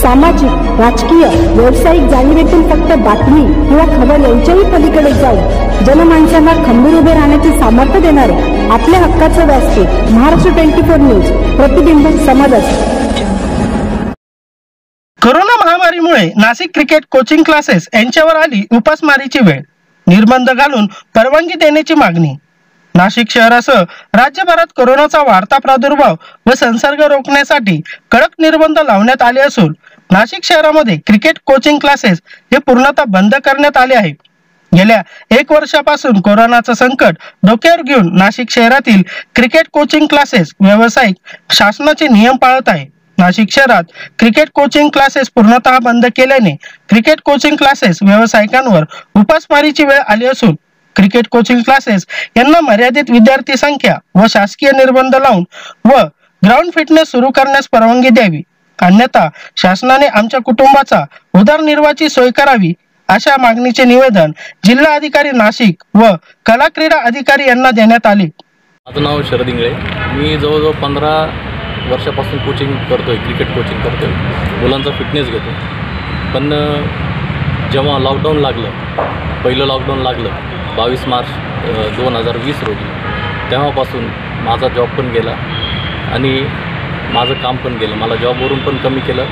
सामाजिक राजकीय व्यावसायिक जाणीवेतून फक्त बातमी किंवा खबर यांच्याही पलीकडे जाऊन जनमानसांना खंबीर उभे राहण्याचे सामर्थ्य देणारे आपल्या हक्काचं व्यासपीठ महाराष्ट्र ट्वेंटी फोर न्यूज प्रतिबिंब समाजाचे. कोरोना महामारीमुळे नाशिक क्रिकेट कोचिंग क्लासेस यांच्यावर आली उपासमारीची वेळ. निर्बंध घालून परवानगी देण्याची मागणी. नाशिक शहरासह राज्यभरात कोरोनाचा वाढता प्रादुर्भाव व संसर्ग रोखण्यासाठी कडक निर्बंध लावण्यात आले असून नाशिक शहरामध्ये क्रिकेट कोचिंग क्लासेस हे पूर्णतः बंद करण्यात आले आहे गेल्या एक वर्षापासून कोरोनाचं संकट डोक्यावर घेऊन नाशिक शहरातील क्रिकेट कोचिंग क्लासेस व्यावसायिक शासनाचे नियम पाळत आहे. नाशिक शहरात क्रिकेट कोचिंग क्लासेस पूर्णतः बंद केल्याने क्रिकेट कोचिंग क्लासेस व्यावसायिकांवर उपासमारीची वेळ आली असून क्रिकेट कोचिंग क्लासेस यांना मर्यादित विद्यार्थी संख्या व शासकीय निर्बंध लावून व ग्राउंड फिटनेस सुरू करण्यास परवानगी द्यावी. अन्यथा शासनाने आमच्या कुटुंबाचा उदरनिर्वाहाची सोय करावी अशा मागणीचे निवेदन जिल्हा अधिकारी नाशिक व कला क्रीडा अधिकारी यांना देण्यात आले. माझं नाव शरद इंगळे. मी जवळजवळ पंधरा वर्षापासून कोचिंग करतोय क्रिकेट कोचिंग करतोय. मुलांचा फिटनेस घेतो पण जेव्हा लॉकडाऊन लागलं पहिलं लॉकडाऊन लागलं बावीस मार्च दोन हजार वीस रोजी. तेव्हापासून माझा जॉब पण गेला आणि माझं काम पण गेलं. मला जॉबवरून पण कमी केलं.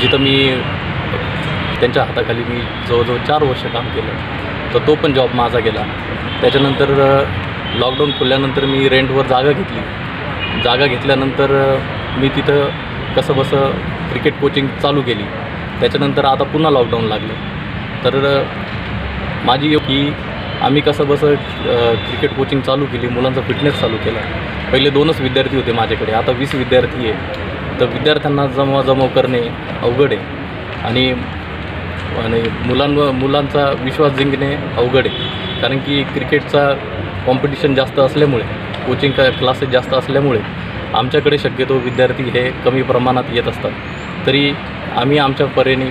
जिथं मी त्यांच्या हाताखाली मी जवळजवळ चार वर्ष काम केलं. तर तो पण जॉब माझा गेला. त्याच्यानंतर लॉकडाऊन खुलल्यानंतर मी रेंटवर जागा घेतली. जागा घेतल्यानंतर मी तिथं कसं बसं क्रिकेट कोचिंग चालू केली. त्याच्यानंतर आता पुन्हा लॉकडाऊन लागलं. तर माझी की आम्ही कसं बसं क्रिकेट कोचिंग चालू केली मुलांचा फिटनेस चालू केला. पहिले दोनच विद्यार्थी होते माझ्याकडे आता वीस विद्यार्थी आहे तर विद्यार्थ्यांना जमा जमव करणे अवघड आहे. आणि आणि मुलांवर मुलांचा विश्वास जिंकणे अवघड आहे. कारण की क्रिकेटचा कॉम्पिटिशन जास्त असल्यामुळे कोचिंग क्लासेस जास्त असल्यामुळे आमच्याकडे शक्यतो विद्यार्थी हे कमी प्रमाणात येत असतात. तरी आम्ही आमच्या परीने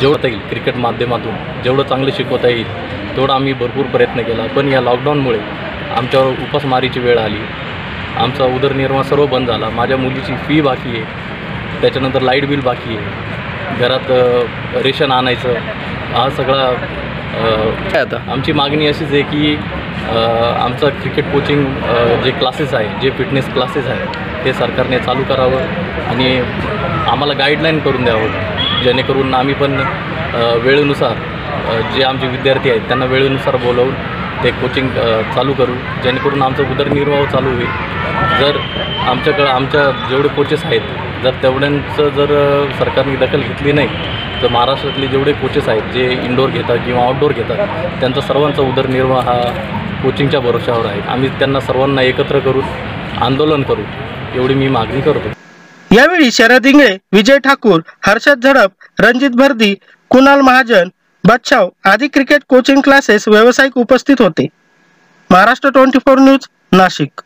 जेवढं येईल क्रिकेट माध्यमातून जेवढं चांगलं शिकवता येईल तेवढं आम्ही भरपूर प्रयत्न केला. पण या लॉकडाऊनमुळे आमच्यावर उपासमारीची वेळ आली. आमचा उदरनिर्वाह सर्व बंद झाला. माझ्या मुलीची फी बाकी आहे. त्याच्यानंतर लाइट बिल बाकी आहे. घरात रेशन आणायचं. हा सगळा अ, आता? आमची मागणी अशीच आहे की आमचं क्रिकेट कोचिंग जे क्लासेस आहे जे फिटनेस क्लासेस आहे ते सरकारने चालू करावं आणि आम्हाला गाईडलाईन करून द्यावं. जेणेकरून आम्ही पण वेळेनुसार जे आमचे विद्यार्थी आहेत त्यांना वेळेनुसार बोलवून ते कोचिंग चालू करू. जेणेकरून आमचा उदरनिर्वाह चालू होईल. जर आमच्याकडं आमच्या जेवढे कोचेस आहेत जर तेवढ्यांचं जर सरकारने दखल घेतली नाही तर महाराष्ट्रातले जेवढे कोचेस आहेत जे इंडोर घेतात किंवा आउटडोअर घेतात त्यांचा सर्वांचा उदरनिर्वाह हा कोचिंगच्या भरोशावर आहे. आम्ही त्यांना सर्वांना एकत्र करून आंदोलन करू. एवढी मी मागणी करतो. यावेळी शरद इंगळे विजय ठाकूर हर्षद झडप रणजित भरदी कुणाल महाजन बच्छाव आदी क्रिकेट कोचिंग क्लासेस व्यावसायिक उपस्थित होते. Maharashtra twenty four news Nashik.